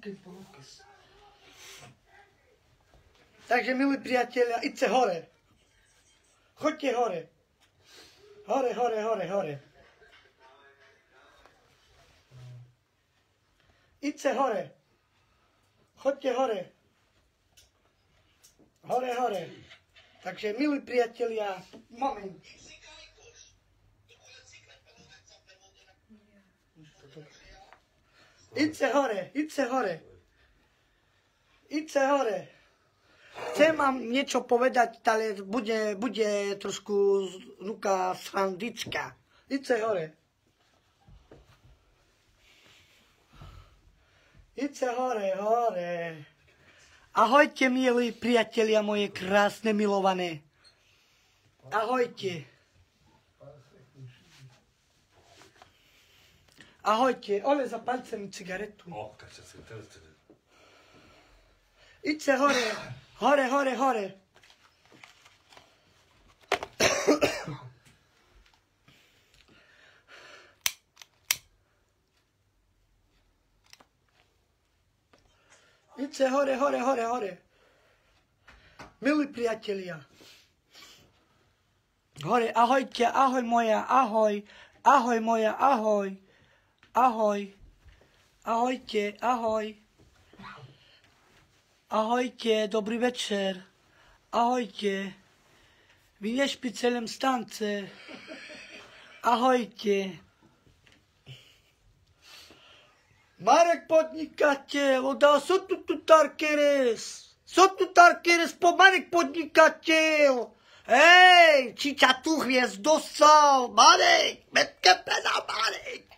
Ponuky, ponuky. Takže, milí priatelia, idte hore. Choďte hore. Hore, hore, hore, hore. Idte hore. Choďte hore. Hore, hore. Takže, milí priatelia, moment. Idte hore, idte hore. Idte hore. Chcem vám niečo povedať, ale bude, bude trošku nuka srandička. Idte hore. Idte hore, hore. Ahojte, milí priatelia moje krásne milované. Ahojte. Ahojte, ole zapalce mi cigaretu. O, kača si, teraz Idźcie hore, hore, hore, hore. Idźcie hore, hore, hore, hore. Milí priatelia. Hore, ahojte, ahoj moja, ahoj, ahoj moja, ahoj, ahoj, ahojte, ahoj. Ahojte, dobrý večer. Ahojte. Vy nešpi celém stance. Ahojte. Marek podnikateľ, odal so tu tu tarkeres. So tu tarkeres po Marek podnikateľ. Hej, či ťa tu hviezd dostal. Marek, metke pena Marek.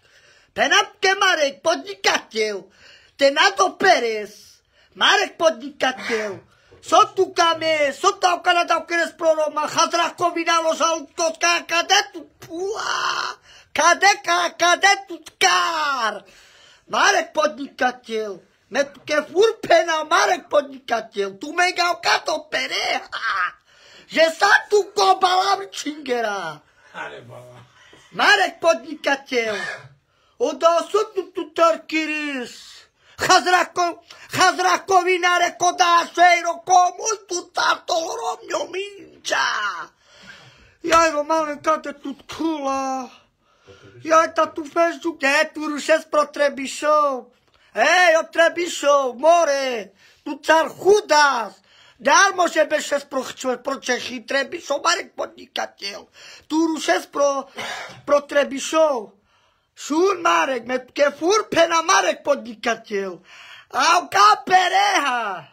Penapke Marek, podnikateľ. Ten na to peres. Marek podnikateľ, sotukame, sotavka na tavkere s proroma, chazrakovi naložal to kade tu? Pula, kade ka, kade tu tkár. Marek podnikateľ, metke furpena, Marek podnikateľ, tu mega kato pereha, že sa tu kobala čingera. Marek podnikateľ, odal so tu tu tarkiris. Chazrako, chazrakovina rekodášejro komu tu táto romňo minča. Jaj, vo máme kade tu tkula. Jaj, ta tu feždu, kde tu ruše z protrebišov. Hej, od trebišov, more, tu car chudás. Dál môže beše z pro Čechy, trebišov, Marek podnikateľ. Tu Šúr Marek, metke furpena Marek podnikateľ. Auka pereha.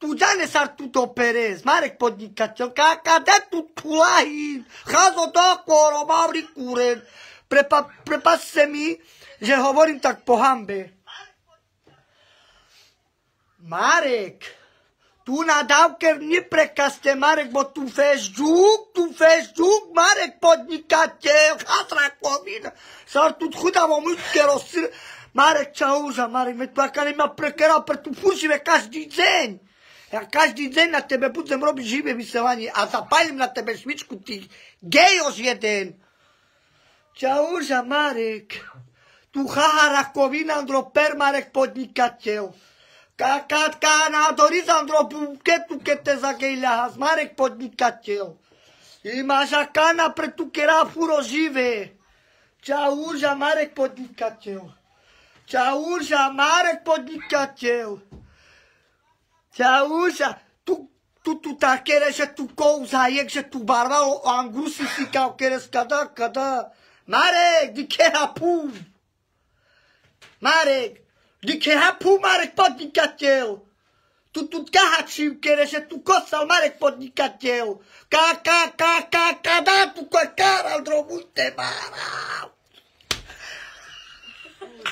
Tu dane sa tuto perez, Marek podnikateľ, kaka de tu tulahin, chazo do koro, mavri kúren. Prepa, prepasce mi, že hovorím tak po hambe. Marek, tu na dávke neprekaste, Marek, bo tu feš džúk, tu feš džúk, Marek podnikateľ, chatrakovina. Sa tu chudavo mužke rozsir. Marek čauža, Marek, me tu aká nemá prekera, pre tu fúžime každý deň. Ja každý deň na tebe budem robiť živé vysielanie a zapálim na tebe švičku tých gejož jeden. Čauža, Marek. Tu chaharakovina, per Marek podnikateľ. Kakátka na horizondropu, ketu kete za gejľa, Marek podnikateľ. I máš akána pre tu furo živé. Čaúža Marek podnikateľ. Čaúža Marek podnikateľ. Čaúža. Tu, tu, tu také, že tu kouza je, že tu barvalo angusi si kao kere skada, kada. Marek, di kera pú. Marek, Dike hapu Marek podnikateľ. Tu tu kahačím, kere, že tu kosal Marek podnikateľ. Ka, ka, ka, ka, ka, dá tu ko káral drobujte Mara.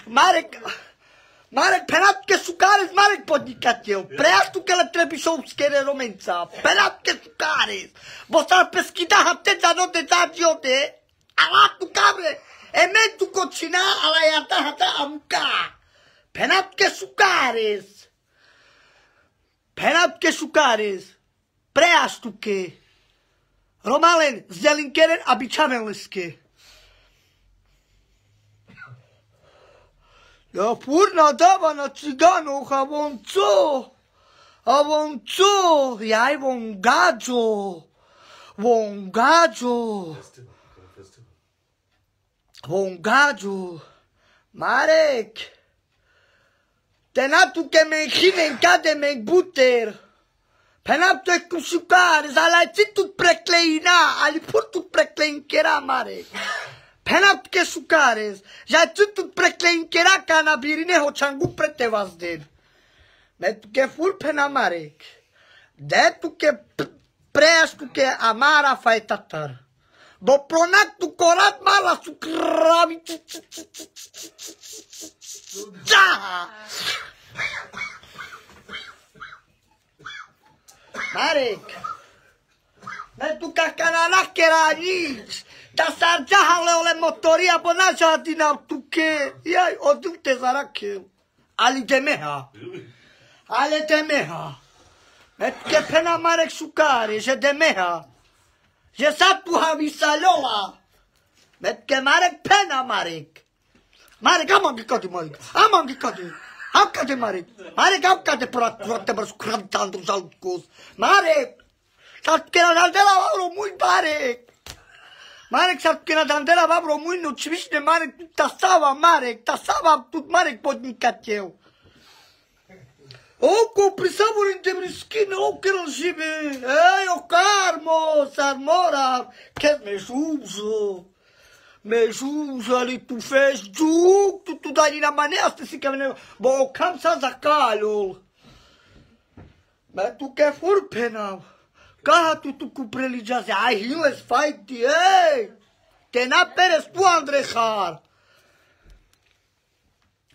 Marek, Marek, penatke sukáres, Marek podnikateľ. Prejaž tu kele trebišovskere romenca. Penatke sukáres. Bo sa pesky dá teda no te zađode. Ale tu kamre. E men tu kočina, ale ja tá tá amka. Penapke sucares. Penapke sucares. Preastuke. Romalen zelinkeren a bičamelske. Ja furt nadava na ciganoch a on co? A on co? Jaj, von gadzo. Von gadzo. Von gadzo. Marek. Tenatu che me chinen cade me buter. Penapto e kusukares, ala tu prekleina, ali pur tu prekleinkera, Marek. Penap ke sukares, ja tu prekleinkera kana birine ho changu prete vazded. Me tu ke ful pena Marek. De tu ke preas tu ke amara fai tatar. Dopronato, corato, malaço, crave. Tchá! Marek! Pentru că cananacherea nici! Dar s-ar le motoria, bă, n-aș adina tu che! Ia, o duc-te, zarache! Ali de meha! Ale de meha! Pentru că é pena Marek sucare, je de meha! Salola, me ke Marek pena Marek, Marek amang kikati Marek, amang kikati. Hakkade Marek. Marek hakkade protte bras krantantu salkkus. Marek. Satkena dantela vabro muy Marek. Marek satkena dantela vabro muy no čvišne Marek tasava Marek. Tasava tu Marek podnikateľ. Oko prisaborin te briskine okeral žive. Ej, o karmo, sarmora. Keď me žúbzo. me ali tu fez juk tu tu dai na manea ste si kemene bo kam sa zakalo me tu ke fur pena ka tu tu ku prelija se ai hiles fight ti ei te na peres tu andre khar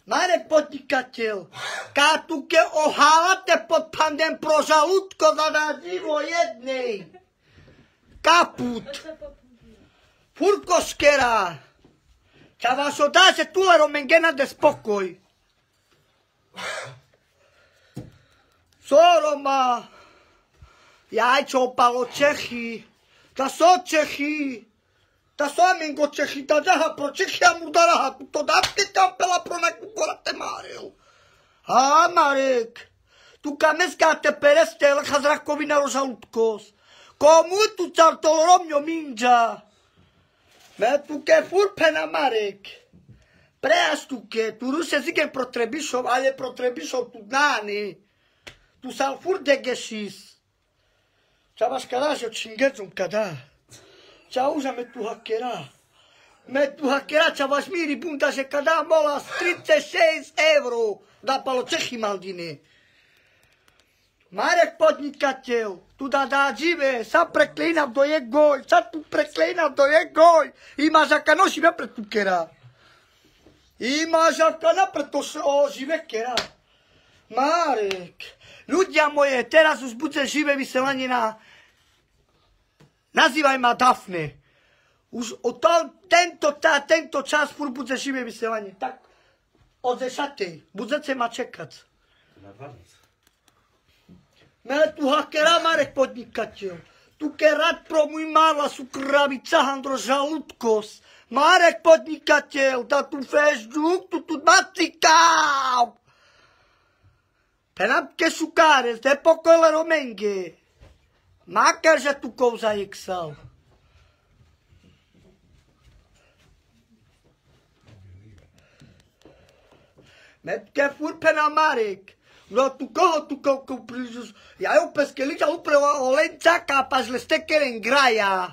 Marek podnikateľ, katuke ohálate pod pandem pro žalúdko za nadzivo jednej. Kaput. Furkoskera. Ča vás odáže tulero mengena de spokoj. Soroma. Jajčo opalo Čechy. Da so Čechy. და სომინგოჩე ხიდადა პროჩეხი ამუდარა ჰაკუტო და აპტიკა პელაპრონაკი პორატე მარიო ა მარეკ თუ გამეს გატეპერეს ტელ ხაზრაკოვინა როსალუტკოს კომუ თუ წარტოლრომიო მინჯა? მე თუ კეფურფენა მარეკ. პრეას თუ კე თუ რუსეთს იგენ პროტრებიშო ალე პროტრებიშო თუ ნანი tu salfur de gesis. Chavas kadash, yo chinguetum kada. Čaužame tu hakera. Me tu hakera ča vaš miri bunda že kada mola 36 euro napalo Čechy Maldiny. Marek podnikateľ, tu dá dá živé, sa preklínam do je sa tu preklínam do je goj, ima žaka noši me pred kukera. Ima žaka na preto o živé kera. Marek, ľudia moje, teraz už bude živé vyselanie na Nazývaj ma Dafne. Už o to, tento, tá, tento čas furt bude živé vyselanie. Tak od 10. Budete ma čekať. Na 12. Me tu hakera Marek podnikateľ. Tu kerat pro môj mala sú kravica handro žalúdkos. Marek podnikateľ, da tu Facebook, tu tu matikau. Penapke sukares, de pokole romenge. Makar, že tu kouza iksal. Metke fur pena Marek. No tu koho tu koľko prížus? Ja ju peskeliča upravo o len čaká, paž le ste keren graja.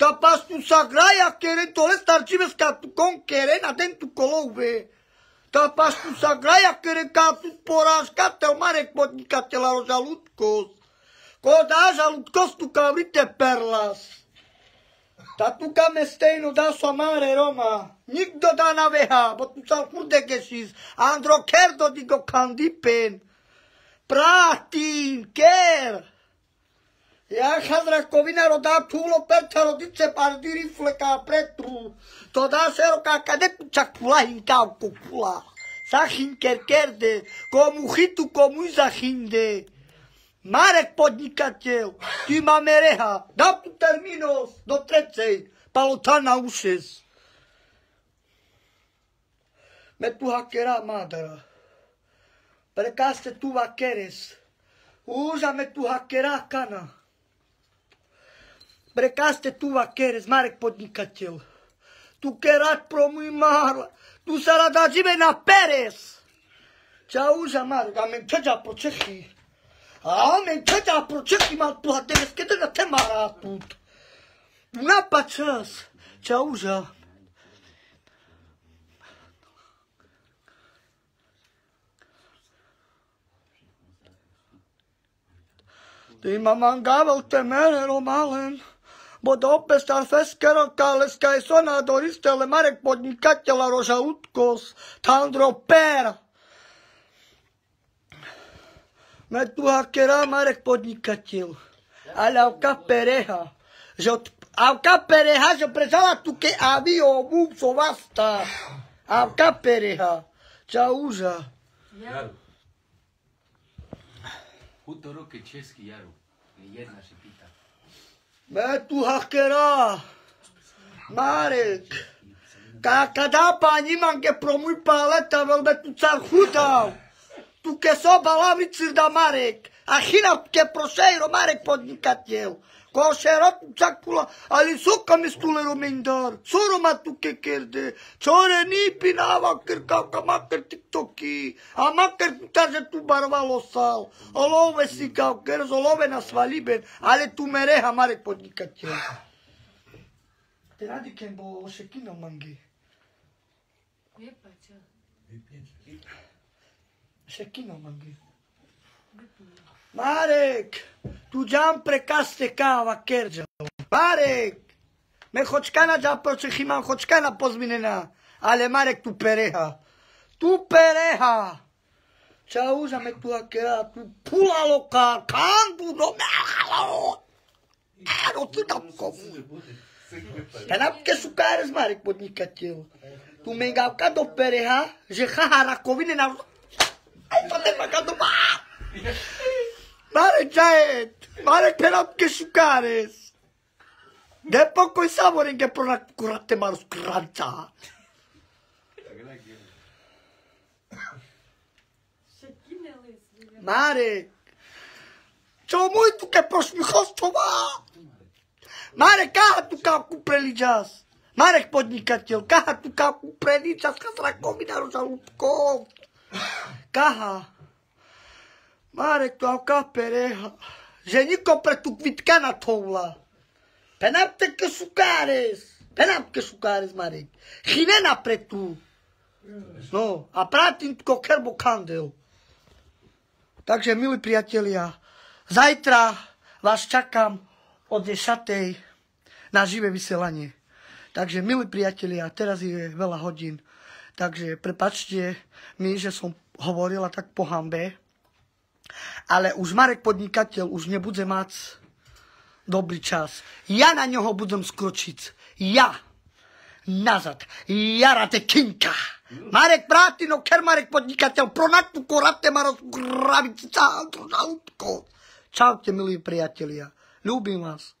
Ta pas tu sa graja keren, to le starčíme ska tu kon keren a ten tu kolouve. Ta pas tu sa graja keren, ka tu porážkateľ, Marek podnikateľa o žalúdkos. Ko dá žalúdkos tu kavrite perlas. Ta tu kame stejno dá so mare Roma. Nikto dá na veha, bo tu sa furde kešis. Andro kerdo digo kandipen. Pratin, ker. Ja Hazrakovina roda tulo perta rodice pardiri fleka pretru. To dá se roka kade tu čak pula hinka pula. Zachin kerkerde, komu chytu, komu zachinde. Marek podnikateľ, ty máme reha, dá tu termínos do trecej, palota na ušes. Me tu hakera madara. Prekaste tu vaqueres. Úžame tu hakera kana. Prekaste tu vaqueres, Marek podnikateľ. Tu kerat pro môj mar. Tu sa rada žive na Pérez. Čau, Marek. Amen, čača pro Čechy. Amen, čača pro Čechy mal tu hateres, keď na temara tu. Napa čas. Čau, úža. Ty ma mangavel temerero malen. Bo dope star feskero kaleska je sonador istele Marek podnikateľa Roža Utkos, Tandro Per. Me tu hakera Marek podnikateľ. Ale avka pereha. Že od avka pereha, že prezala tu ke avio búbco vasta. Avka pereha. Čau uža. Jaru. Útorok je český Jaru. Jedna si pýta. Me tu hakera. Marek. Ka, kada pani manke pro môj paleta, veľmi tu car chudal. Tu ke soba lavici da Marek. A china ke prošejro Marek podnikateľ. Košero tu cakula, ali suka mi stulero mindar. Soro ma tu ke kerde. Čore ni pinava krka ka makar tiktoki. A makar kaže tu barvalo sal. Olove si kao kerzo, olove na svaliben. Ale tu mereha Marek podnikateľ. Te čo? Šekino mangi. Marek, tu ďam prekaste káva kerđa. Marek, me hočkana ďa pročech imam hočkana pozminená. Ale Marek tu pereha. Tu pereha. Čau, za me tu akera, tu pulalo ka, kandu, no malo. Áno, tu tam komu. Kanapke sú káres, Marek podnikateľ. Tu mengavka do to nemaka doma. Marek Giant, Marek Penapke Sucares. De poco i sabore che pro la curate maro scranza. Marek, čo môj tu ke prošli hostová? Marek, kaha tu kávku preličas? Marek podnikateľ, kaha tu kávku preličas, kasrakovina rožalúbkov. Kaha. Marek, tu avka pereha. Že niko pre tu kvitkana toula. Penapte que sucares. Penapte sucares, Marek. Chinena pre tu. No, a pratim tko kerbo kandel. Takže, milí priatelia, zajtra vás čakám od 10. na živé vysielanie. Takže, milí priatelia, teraz je veľa hodín. Takže, prepačte mi, že som hovorila tak po hambe. Ale už Marek podnikateľ už nebude mať dobrý čas. Ja na ňoho budem skročiť. Ja. Nazad. Jara te kinka. Marek Prátino, ker Marek podnikateľ, pronatku korate ma rozgraviť. Čaute, milí priatelia. Ľúbim vás.